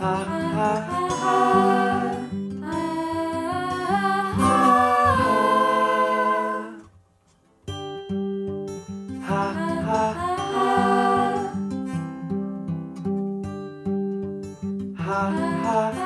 ha ha